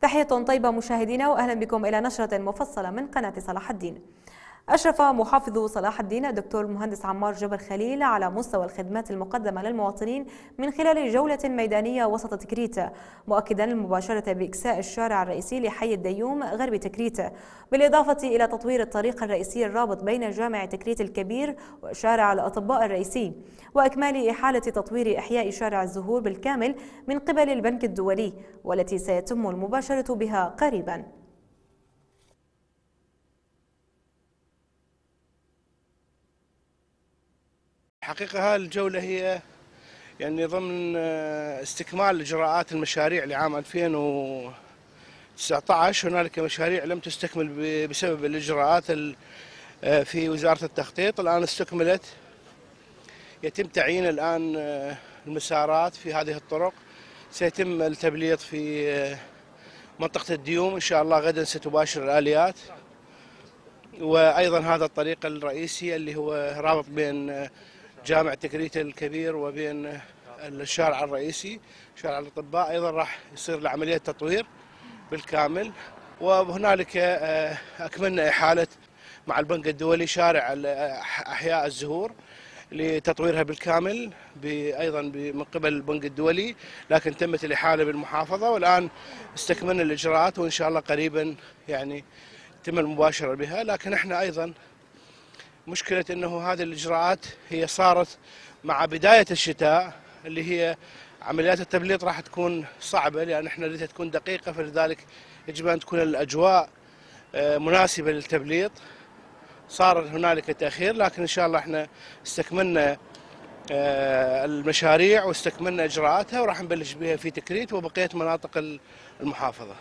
تحية طيبة مشاهدينا وأهلا بكم إلى نشرة مفصلة من قناة صلاح الدين. أشرف محافظ صلاح الدين الدكتور المهندس عمار جبر خليل على مستوى الخدمات المقدمة للمواطنين من خلال جولة ميدانية وسط تكريت مؤكدا المباشرة بإكساء الشارع الرئيسي لحي الديوم غرب تكريت بالإضافة إلى تطوير الطريق الرئيسي الرابط بين جامع تكريت الكبير وشارع الأطباء الرئيسي وإكمال إحالة تطوير إحياء شارع الزهور بالكامل من قبل البنك الدولي والتي سيتم المباشرة بها قريباً. حقيقة الجولة هي يعني ضمن آه، استكمال إجراءات المشاريع لعام 2019 هنالك مشاريع لم تستكمل بسبب الإجراءات آه، في وزارة التخطيط. الآن استكملت. يتم تعيين الآن آه، المسارات في هذه الطرق. سيتم التبليط في منطقة الديوم. إن شاء الله غدا ستباشر الآليات. وأيضا هذا الطريق الرئيسي اللي هو رابط بين جامع تكريت الكبير وبين الشارع الرئيسي شارع الأطباء. أيضا راح يصير لعملية تطوير بالكامل. وهنالك آه، أكملنا إحالة مع البنك الدولي شارع أحياء الزهور لتطويرها بالكامل أيضا من قبل البنك الدولي. لكن تمت الإحالة بالمحافظة والآن استكملنا الإجراءات وإن شاء الله قريبا يعني تم المباشرة بها. لكن إحنا أيضا مشكلة أنه هذه الإجراءات هي صارت مع بداية الشتاء اللي هي عمليات التبليط راح تكون صعبة لأن إحنا نريدها تكون دقيقة فلذلك يجب أن تكون الأجواء آه، مناسبة للتبليط. صار هنالك تأخير لكن إن شاء الله إحنا استكملنا آه، المشاريع واستكملنا إجراءاتها وراح نبلش بها في تكريت وبقية مناطق المحافظة.